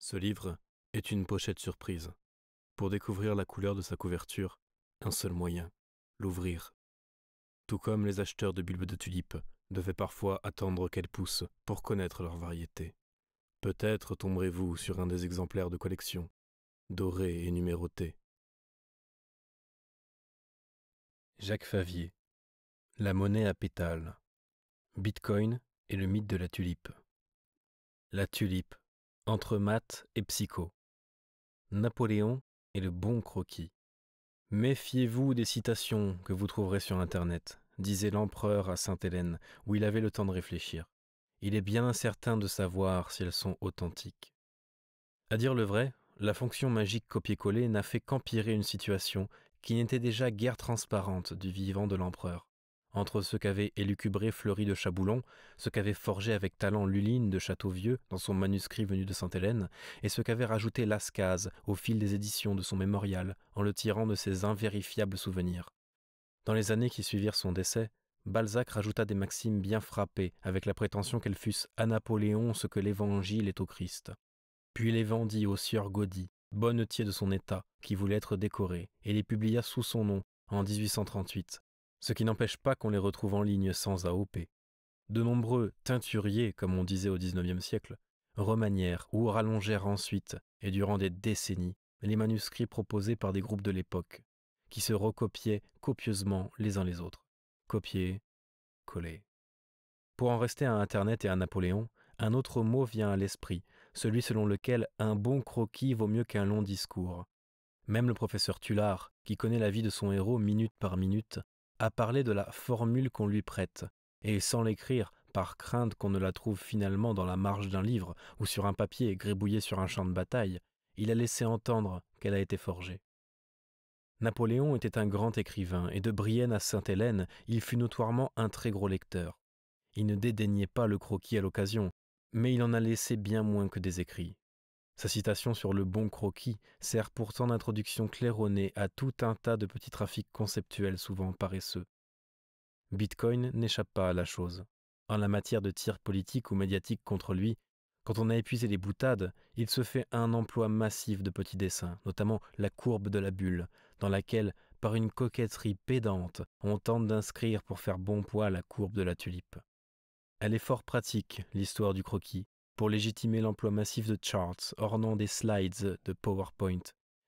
Ce livre est une pochette surprise. Pour découvrir la couleur de sa couverture, un seul moyen, l'ouvrir. Tout comme les acheteurs de bulbes de tulipes devaient parfois attendre qu'elles poussent pour connaître leur variété. Peut-être tomberez-vous sur un des exemplaires de collection, doré et numéroté. Jacques Favier La monnaie à pétales Bitcoin et le mythe de la tulipe. La tulipe, entre maths et psycho. Napoléon et le bon croquis. Méfiez-vous des citations que vous trouverez sur Internet, disait l'empereur à Sainte-Hélène, où il avait le temps de réfléchir. Il est bien incertain de savoir si elles sont authentiques. À dire le vrai, la fonction magique copier-coller n'a fait qu'empirer une situation qui n'était déjà guère transparente du vivant de l'empereur entre ce qu'avait élucubré Fleury de Chaboulon, ce qu'avait forgé avec talent Luline de Châteauvieux dans son manuscrit venu de Sainte-Hélène, et ce qu'avait rajouté Lascaz au fil des éditions de son mémorial en le tirant de ses invérifiables souvenirs. Dans les années qui suivirent son décès, Balzac rajouta des maximes bien frappées avec la prétention qu'elles fussent à Napoléon ce que l'Évangile est au Christ. Puis les vendit au sieur Gaudy, bonnetier de son état, qui voulait être décoré, et les publia sous son nom en 1838, ce qui n'empêche pas qu'on les retrouve en ligne sans AOP. De nombreux teinturiers, comme on disait au XIXe siècle, remanièrent ou rallongèrent ensuite, et durant des décennies, les manuscrits proposés par des groupes de l'époque, qui se recopiaient copieusement les uns les autres. Copier, coller. Pour en rester à Internet et à Napoléon, un autre mot vient à l'esprit, celui selon lequel un bon croquis vaut mieux qu'un long discours. Même le professeur Tullard, qui connaît la vie de son héros minute par minute, à parler de la formule qu'on lui prête, et sans l'écrire, par crainte qu'on ne la trouve finalement dans la marge d'un livre ou sur un papier grébouillé sur un champ de bataille, il a laissé entendre qu'elle a été forgée. Napoléon était un grand écrivain, et de Brienne à Sainte-Hélène, il fut notoirement un très gros lecteur. Il ne dédaignait pas le croquis à l'occasion, mais il en a laissé bien moins que des écrits. Sa citation sur le bon croquis sert pourtant d'introduction claironnée à tout un tas de petits trafics conceptuels souvent paresseux. Bitcoin n'échappe pas à la chose. En la matière de tirs politiques ou médiatiques contre lui, quand on a épuisé les boutades, il se fait un emploi massif de petits dessins, notamment la courbe de la bulle, dans laquelle, par une coquetterie pédante, on tente d'inscrire pour faire bon poids la courbe de la tulipe. Elle est fort pratique, l'histoire du croquis, pour légitimer l'emploi massif de charts ornant des slides de PowerPoint,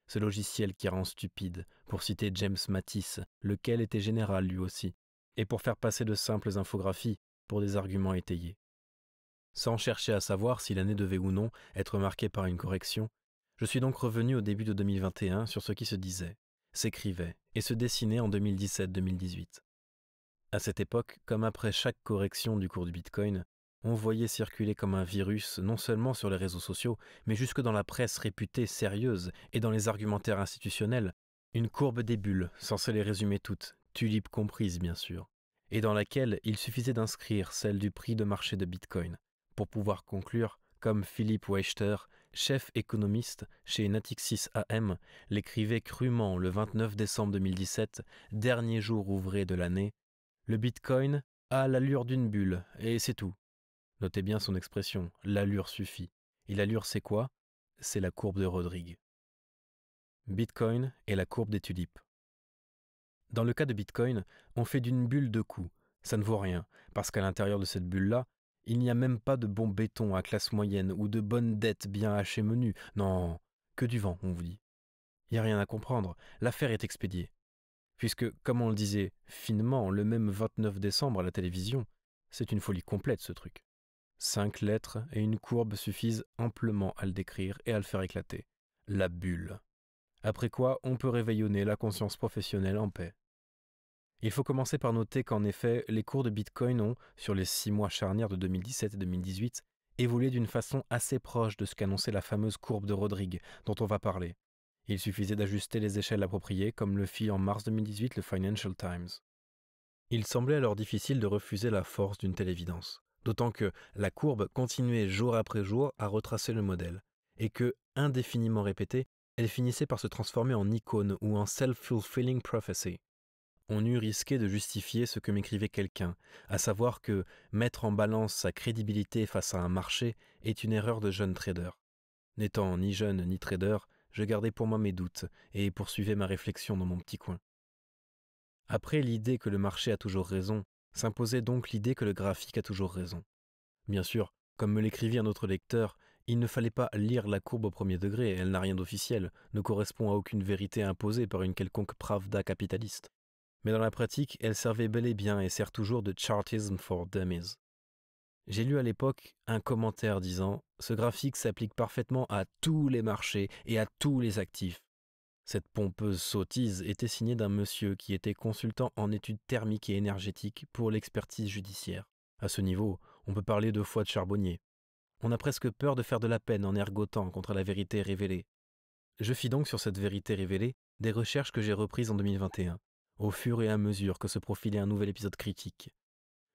ce logiciel qui rend stupide, pour citer James Matisse, lequel était général lui aussi, et pour faire passer de simples infographies pour des arguments étayés. Sans chercher à savoir si l'année devait ou non être marquée par une correction, je suis donc revenu au début de 2021 sur ce qui se disait, s'écrivait et se dessinait en 2017-2018. À cette époque, comme après chaque correction du cours du Bitcoin, on voyait circuler comme un virus non seulement sur les réseaux sociaux, mais jusque dans la presse réputée sérieuse et dans les argumentaires institutionnels, une courbe des bulles, censée les résumer toutes, tulipes comprises bien sûr, et dans laquelle il suffisait d'inscrire celle du prix de marché de Bitcoin, pour pouvoir conclure, comme Philippe Weichter, chef économiste chez Natixis AM, l'écrivait crûment le 29 décembre 2017, dernier jour ouvré de l'année, le Bitcoin a l'allure d'une bulle, et c'est tout. Notez bien son expression, l'allure suffit. Et l'allure c'est quoi? C'est la courbe de Rodrigue. Bitcoin est la courbe des tulipes. Dans le cas de Bitcoin, on fait d'une bulle deux coups. Ça ne vaut rien, parce qu'à l'intérieur de cette bulle-là, il n'y a même pas de bon béton à classe moyenne ou de bonnes dettes bien hachées menues. Non, que du vent, on vous dit. Il n'y a rien à comprendre, l'affaire est expédiée. Puisque, comme on le disait finement le même 29 décembre à la télévision, c'est une folie complète ce truc. Cinq lettres et une courbe suffisent amplement à le décrire et à le faire éclater. La bulle. Après quoi, on peut réveillonner la conscience professionnelle en paix. Il faut commencer par noter qu'en effet, les cours de Bitcoin ont, sur les six mois charnières de 2017 et 2018, évolué d'une façon assez proche de ce qu'annonçait la fameuse courbe de Rodrigue, dont on va parler. Il suffisait d'ajuster les échelles appropriées, comme le fit en mars 2018 le Financial Times. Il semblait alors difficile de refuser la force d'une telle évidence d'autant que la courbe continuait jour après jour à retracer le modèle, et que, indéfiniment répétée, elle finissait par se transformer en icône ou en self-fulfilling prophecy. On eût risqué de justifier ce que m'écrivait quelqu'un, à savoir que mettre en balance sa crédibilité face à un marché est une erreur de jeune trader. N'étant ni jeune ni trader, je gardais pour moi mes doutes et poursuivais ma réflexion dans mon petit coin. Après l'idée que le marché a toujours raison, s'imposait donc l'idée que le graphique a toujours raison. Bien sûr, comme me l'écrivit un autre lecteur, il ne fallait pas lire la courbe au premier degré, elle n'a rien d'officiel, ne correspond à aucune vérité imposée par une quelconque pravda capitaliste. Mais dans la pratique, elle servait bel et bien et sert toujours de chartism for dummies. J'ai lu à l'époque un commentaire disant Ce graphique s'applique parfaitement à tous les marchés et à tous les actifs. Cette pompeuse sottise était signée d'un monsieur qui était consultant en études thermiques et énergétiques pour l'expertise judiciaire. À ce niveau, on peut parler de foi de charbonnier. On a presque peur de faire de la peine en ergotant contre la vérité révélée. Je fis donc sur cette vérité révélée des recherches que j'ai reprises en 2021, au fur et à mesure que se profilait un nouvel épisode critique.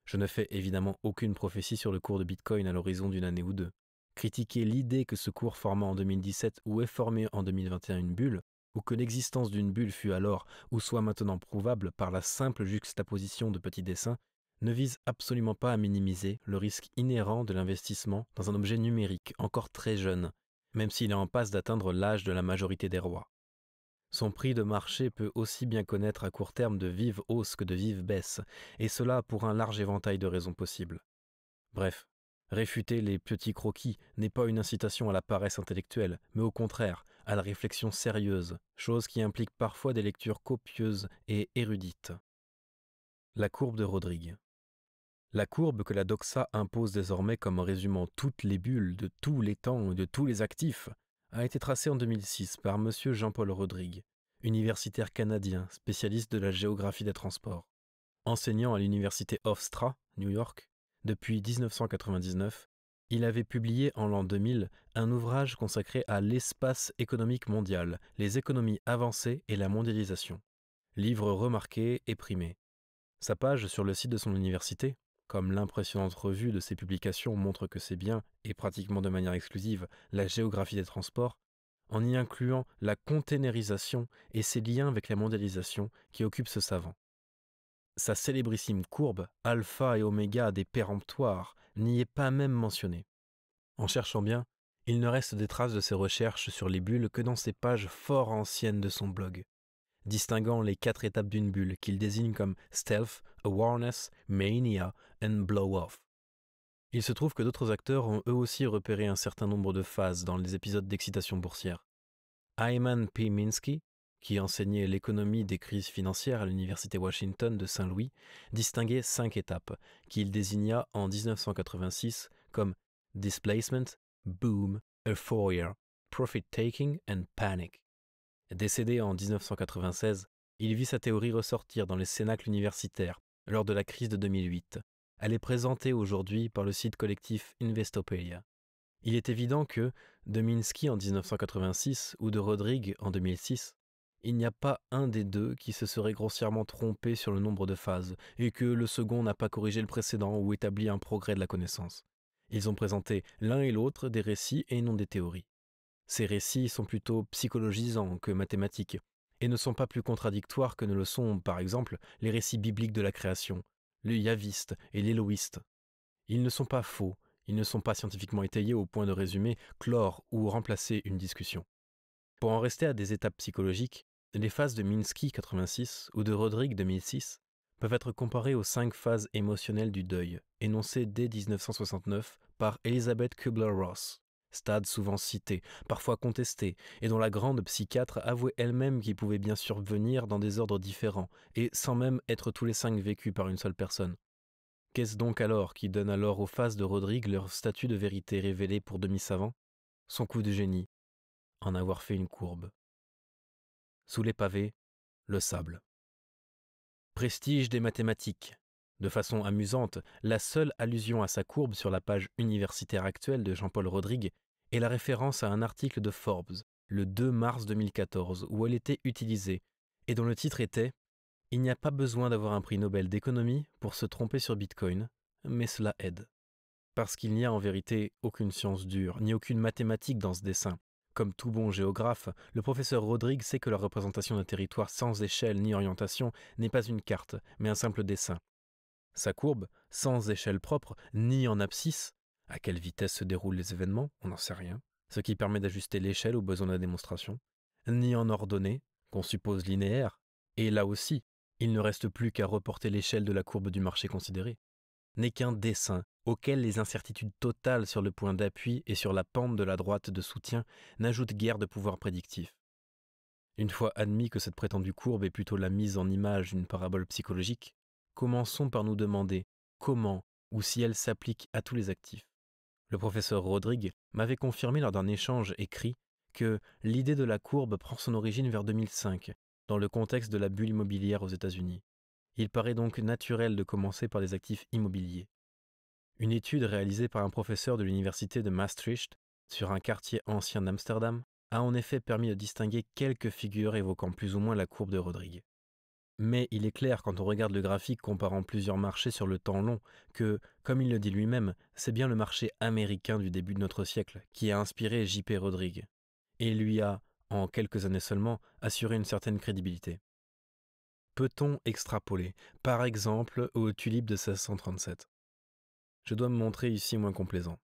Je ne fais évidemment aucune prophétie sur le cours de Bitcoin à l'horizon d'une année ou deux. Critiquer l'idée que ce cours forma en 2017 ou est formé en 2021 une bulle, ou que l'existence d'une bulle fut alors ou soit maintenant prouvable par la simple juxtaposition de petits dessins, ne vise absolument pas à minimiser le risque inhérent de l'investissement dans un objet numérique encore très jeune, même s'il est en passe d'atteindre l'âge de la majorité des rois. Son prix de marché peut aussi bien connaître à court terme de vives hausses que de vives baisses, et cela pour un large éventail de raisons possibles. Bref, réfuter les petits croquis n'est pas une incitation à la paresse intellectuelle, mais au contraire à la réflexion sérieuse, chose qui implique parfois des lectures copieuses et érudites. La courbe de Rodrigue. La courbe que la doxa impose désormais comme résumant toutes les bulles de tous les temps et de tous les actifs a été tracée en 2006 par M. Jean-Paul Rodrigue, universitaire canadien spécialiste de la géographie des transports. Enseignant à l'université Hofstra, New York, depuis 1999, il avait publié en l'an 2000 un ouvrage consacré à l'espace économique mondial, les économies avancées et la mondialisation. Livre remarqué et primé. Sa page sur le site de son université, comme l'impressionnante revue de ses publications montre que c'est bien, et pratiquement de manière exclusive, la géographie des transports, en y incluant la containerisation et ses liens avec la mondialisation qui occupent ce savant. Sa célébrissime courbe, alpha et oméga des péremptoires, n'y est pas même mentionnée. En cherchant bien, il ne reste des traces de ses recherches sur les bulles que dans ces pages fort anciennes de son blog distinguant les quatre étapes d'une bulle qu'il désigne comme stealth, awareness, mania and blow-off. Il se trouve que d'autres acteurs ont eux aussi repéré un certain nombre de phases dans les épisodes d'excitation boursière. Ayman P. Minsky, qui enseignait l'économie des crises financières à l'Université Washington de Saint-Louis, distinguait cinq étapes, qu'il désigna en 1986 comme displacement, boom, euphoria, profit-taking and panic. Décédé en 1996, il vit sa théorie ressortir dans les cénacles universitaires lors de la crise de 2008. Elle est présentée aujourd'hui par le site collectif Investopedia. Il est évident que, de Minsky en 1986 ou de Rodrigue en 2006, il n'y a pas un des deux qui se serait grossièrement trompé sur le nombre de phases, et que le second n'a pas corrigé le précédent ou établi un progrès de la connaissance. Ils ont présenté l'un et l'autre des récits et non des théories. Ces récits sont plutôt psychologisants que mathématiques, et ne sont pas plus contradictoires que ne le sont, par exemple, les récits bibliques de la création, le yaviste et l'éloïste. Ils ne sont pas faux, ils ne sont pas scientifiquement étayés au point de résumer, clore ou remplacer une discussion. Pour en rester à des étapes psychologiques, les phases de Minsky 86 ou de Rodrigue 2006 peuvent être comparées aux cinq phases émotionnelles du deuil, énoncées dès 1969 par Elizabeth Kubler-Ross stade souvent cité, parfois contesté, et dont la grande psychiatre avouait elle-même qu'il pouvait bien survenir dans des ordres différents, et sans même être tous les cinq vécus par une seule personne. Qu'est-ce donc alors qui donne alors aux phases de Rodrigue leur statut de vérité révélée pour demi-savant? Son coup de génie, en avoir fait une courbe. Sous les pavés, le sable. Prestige des mathématiques. De façon amusante, la seule allusion à sa courbe sur la page universitaire actuelle de Jean-Paul Rodrigue est la référence à un article de Forbes, le 2 mars 2014, où elle était utilisée, et dont le titre était Il n'y a pas besoin d'avoir un prix Nobel d'économie pour se tromper sur Bitcoin, mais cela aide. Parce qu'il n'y a en vérité aucune science dure, ni aucune mathématique dans ce dessin. Comme tout bon géographe, le professeur Rodrigue sait que la représentation d'un territoire sans échelle ni orientation n'est pas une carte, mais un simple dessin. Sa courbe, sans échelle propre, ni en abscisse, à quelle vitesse se déroulent les événements On n'en sait rien. ce qui permet d'ajuster l'échelle aux besoins de la démonstration, ni en ordonnée, qu'on suppose linéaire, et là aussi, il ne reste plus qu'à reporter l'échelle de la courbe du marché considéré, n'est qu'un dessin auquel les incertitudes totales sur le point d'appui et sur la pente de la droite de soutien n'ajoutent guère de pouvoir prédictif. Une fois admis que cette prétendue courbe est plutôt la mise en image d'une parabole psychologique, commençons par nous demander comment ou si elle s'applique à tous les actifs. Le professeur Rodrigue m'avait confirmé lors d'un échange écrit que l'idée de la courbe prend son origine vers 2005, dans le contexte de la bulle immobilière aux États-Unis. Il paraît donc naturel de commencer par des actifs immobiliers. Une étude réalisée par un professeur de l'université de Maastricht sur un quartier ancien d'Amsterdam a en effet permis de distinguer quelques figures évoquant plus ou moins la courbe de Rodrigue. Mais il est clair quand on regarde le graphique comparant plusieurs marchés sur le temps long que, comme il le dit lui-même, c'est bien le marché américain du début de notre siècle qui a inspiré JP Rodrigue, et lui a, en quelques années seulement, assuré une certaine crédibilité. Peut-on extrapoler, par exemple, aux tulipes de 1637 Je dois me montrer ici moins complaisant.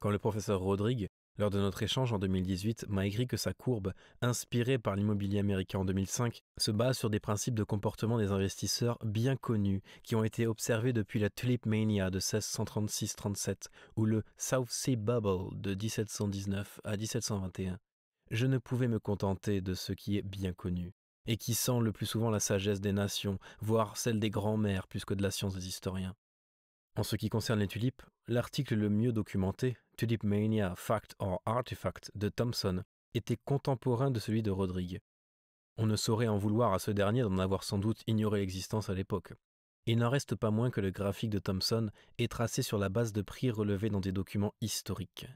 Quand le professeur Rodrigue lors de notre échange en 2018, m'a écrit que sa courbe, inspirée par l'immobilier américain en 2005, se base sur des principes de comportement des investisseurs bien connus qui ont été observés depuis la Tulip Mania de 1636-37 ou le South Sea Bubble de 1719 à 1721. Je ne pouvais me contenter de ce qui est bien connu et qui sent le plus souvent la sagesse des nations, voire celle des grands-mères plus que de la science des historiens. En ce qui concerne les tulipes, l'article le mieux documenté, Tulip Mania Fact or Artifact de Thomson, était contemporain de celui de Rodrigue. On ne saurait en vouloir à ce dernier d'en avoir sans doute ignoré l'existence à l'époque. Il n'en reste pas moins que le graphique de Thomson est tracé sur la base de prix relevés dans des documents historiques.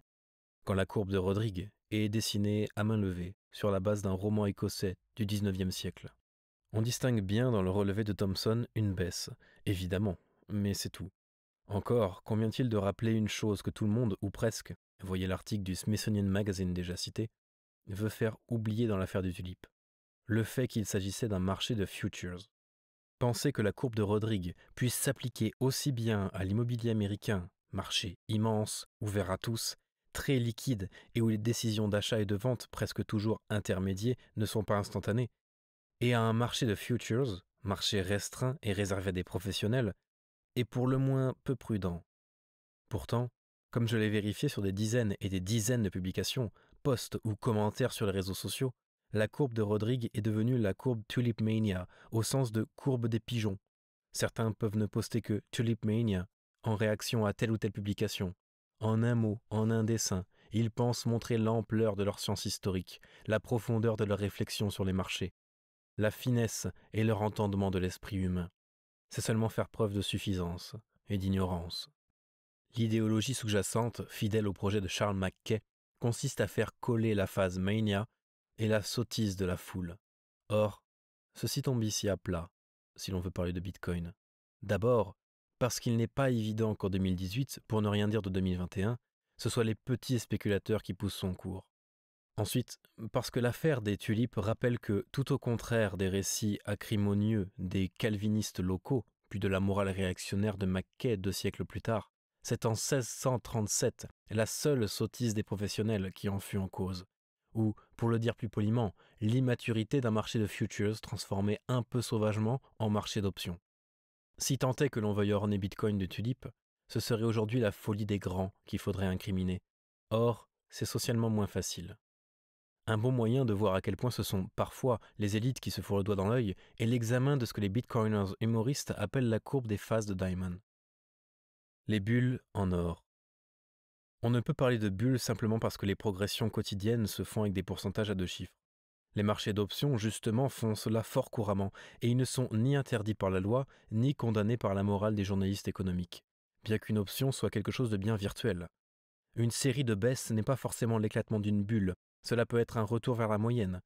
Quand la courbe de Rodrigue est dessinée à main levée sur la base d'un roman écossais du XIXe siècle. On distingue bien dans le relevé de Thomson une baisse, évidemment, mais c'est tout. Encore, convient-il de rappeler une chose que tout le monde, ou presque, voyez l'article du Smithsonian Magazine déjà cité, veut faire oublier dans l'affaire du tulipe le fait qu'il s'agissait d'un marché de futures. Penser que la courbe de Rodrigue puisse s'appliquer aussi bien à l'immobilier américain, marché immense, ouvert à tous, très liquide et où les décisions d'achat et de vente, presque toujours intermédiées, ne sont pas instantanées, et à un marché de futures, marché restreint et réservé à des professionnels, et pour le moins peu prudent. Pourtant, comme je l'ai vérifié sur des dizaines et des dizaines de publications, posts ou commentaires sur les réseaux sociaux, la courbe de Rodrigue est devenue la courbe Tulip Mania, au sens de courbe des pigeons. Certains peuvent ne poster que Tulip Mania en réaction à telle ou telle publication. En un mot, en un dessin, ils pensent montrer l'ampleur de leur science historique, la profondeur de leur réflexion sur les marchés, la finesse et leur entendement de l'esprit humain c'est seulement faire preuve de suffisance et d'ignorance. L'idéologie sous-jacente, fidèle au projet de Charles Mackay, consiste à faire coller la phase mania et la sottise de la foule. Or, ceci tombe ici à plat, si l'on veut parler de Bitcoin. D'abord, parce qu'il n'est pas évident qu'en 2018, pour ne rien dire de 2021, ce soit les petits spéculateurs qui poussent son cours. Ensuite, parce que l'affaire des tulipes rappelle que, tout au contraire des récits acrimonieux des calvinistes locaux, puis de la morale réactionnaire de Mackay deux siècles plus tard, c'est en 1637 la seule sottise des professionnels qui en fut en cause, ou, pour le dire plus poliment, l'immaturité d'un marché de futures transformé un peu sauvagement en marché d'options. Si tant est que l'on veuille orner Bitcoin de tulipes, ce serait aujourd'hui la folie des grands qu'il faudrait incriminer. Or, c'est socialement moins facile. Un bon moyen de voir à quel point ce sont parfois les élites qui se font le doigt dans l'œil est l'examen de ce que les bitcoiners humoristes appellent la courbe des phases de Diamond. Les bulles en or. On ne peut parler de bulles simplement parce que les progressions quotidiennes se font avec des pourcentages à deux chiffres. Les marchés d'options, justement, font cela fort couramment, et ils ne sont ni interdits par la loi, ni condamnés par la morale des journalistes économiques, bien qu'une option soit quelque chose de bien virtuel. Une série de baisses n'est pas forcément l'éclatement d'une bulle, cela peut être un retour vers la moyenne.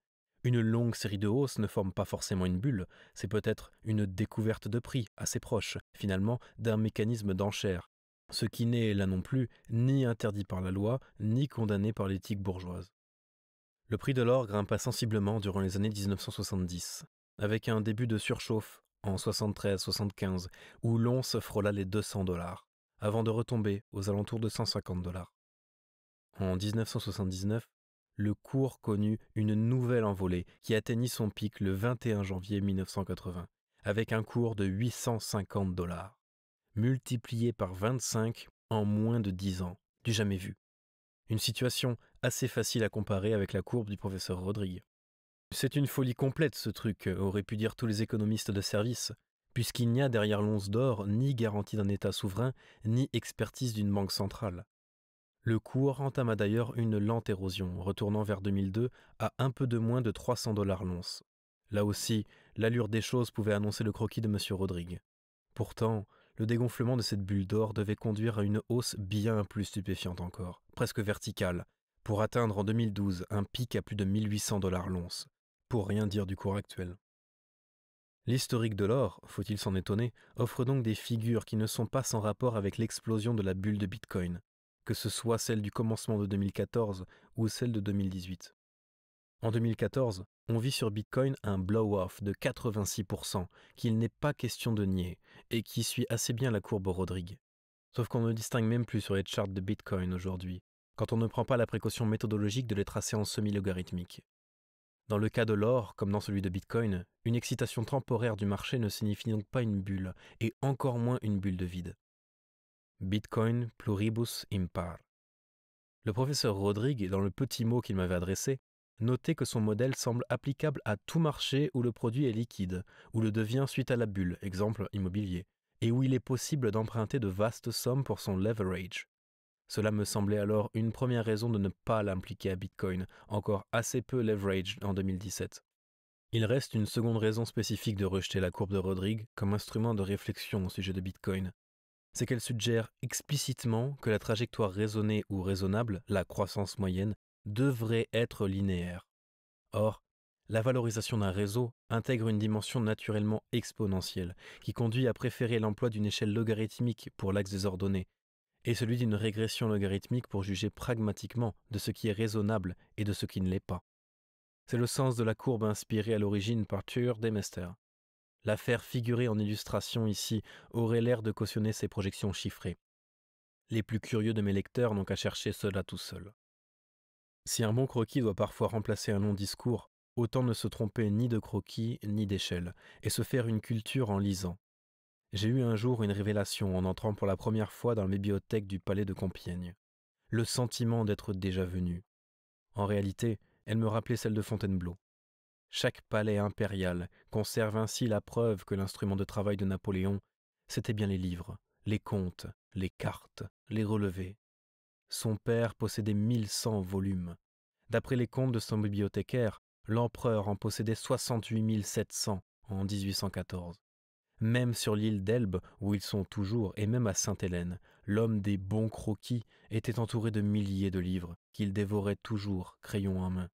Une longue série de hausses ne forme pas forcément une bulle, c'est peut-être une découverte de prix assez proche, finalement, d'un mécanisme d'enchère, ce qui n'est, là non plus, ni interdit par la loi, ni condamné par l'éthique bourgeoise. Le prix de l'or grimpa sensiblement durant les années 1970, avec un début de surchauffe en 73-75, où l'once frôla les 200 dollars, avant de retomber aux alentours de 150 dollars. en 1979, le cours connut une nouvelle envolée qui atteignit son pic le 21 janvier 1980, avec un cours de 850 dollars, multiplié par 25 en moins de 10 ans, du jamais vu. Une situation assez facile à comparer avec la courbe du professeur Rodrigue. C'est une folie complète ce truc, auraient pu dire tous les économistes de service, puisqu'il n'y a derrière l'once d'or ni garantie d'un État souverain, ni expertise d'une banque centrale. Le cours entama d'ailleurs une lente érosion, retournant vers 2002 à un peu de moins de 300 dollars l'once. Là aussi, l'allure des choses pouvait annoncer le croquis de M. Rodrigue. Pourtant, le dégonflement de cette bulle d'or devait conduire à une hausse bien plus stupéfiante encore, presque verticale, pour atteindre en 2012 un pic à plus de 1800 dollars l'once, pour rien dire du cours actuel. L'historique de l'or, faut-il s'en étonner, offre donc des figures qui ne sont pas sans rapport avec l'explosion de la bulle de Bitcoin, que ce soit celle du commencement de 2014 ou celle de 2018. En 2014, on vit sur Bitcoin un blow-off de 86% qu'il n'est pas question de nier et qui suit assez bien la courbe Rodrigue. Sauf qu'on ne distingue même plus sur les charts de Bitcoin aujourd'hui, quand on ne prend pas la précaution méthodologique de les tracer en semi-logarithmique. Dans le cas de l'or, comme dans celui de Bitcoin, une excitation temporaire du marché ne signifie donc pas une bulle, et encore moins une bulle de vide. Bitcoin pluribus impar. Le professeur Rodrigue, dans le petit mot qu'il m'avait adressé, notait que son modèle semble applicable à tout marché où le produit est liquide, où le devient suite à la bulle, exemple immobilier, et où il est possible d'emprunter de vastes sommes pour son leverage. Cela me semblait alors une première raison de ne pas l'impliquer à Bitcoin, encore assez peu leverage en 2017. Il reste une seconde raison spécifique de rejeter la courbe de Rodrigue comme instrument de réflexion au sujet de Bitcoin. C'est qu'elle suggère explicitement que la trajectoire raisonnée ou raisonnable, la croissance moyenne, devrait être linéaire. Or, la valorisation d'un réseau intègre une dimension naturellement exponentielle, qui conduit à préférer l'emploi d'une échelle logarithmique pour l'axe des ordonnées, et celui d'une régression logarithmique pour juger pragmatiquement de ce qui est raisonnable et de ce qui ne l'est pas. C'est le sens de la courbe inspirée à l'origine par Tuur Demester. L'affaire figurée en illustration ici aurait l'air de cautionner ces projections chiffrées. Les plus curieux de mes lecteurs n'ont qu'à chercher cela tout seul. Si un bon croquis doit parfois remplacer un long discours, autant ne se tromper ni de croquis ni d'échelle, et se faire une culture en lisant. J'ai eu un jour une révélation en entrant pour la première fois dans la bibliothèque du palais de Compiègne. Le sentiment d'être déjà venu. En réalité, elle me rappelait celle de Fontainebleau. Chaque palais impérial conserve ainsi la preuve que l'instrument de travail de Napoléon, c'était bien les livres, les comptes, les cartes, les relevés. Son père possédait 1100 volumes. D'après les comptes de son bibliothécaire, l'empereur en possédait 68 700 en 1814. Même sur l'île d'Elbe, où ils sont toujours, et même à Sainte-Hélène, l'homme des bons croquis était entouré de milliers de livres qu'il dévorait toujours, crayon en main.